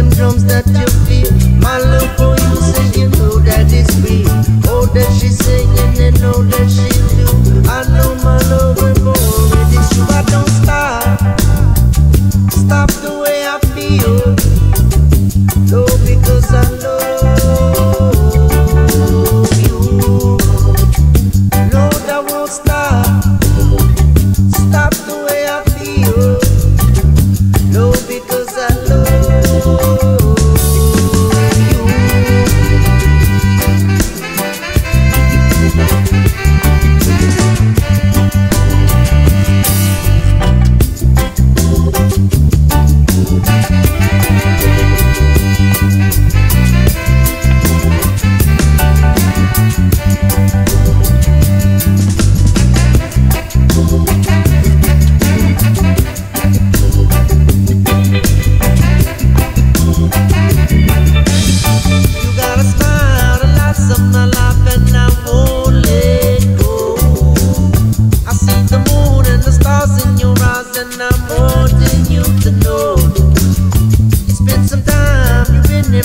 them drums that you feel. My love for you, singing you know that it's real. Oh, that she's singing and oh, that she.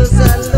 Jesus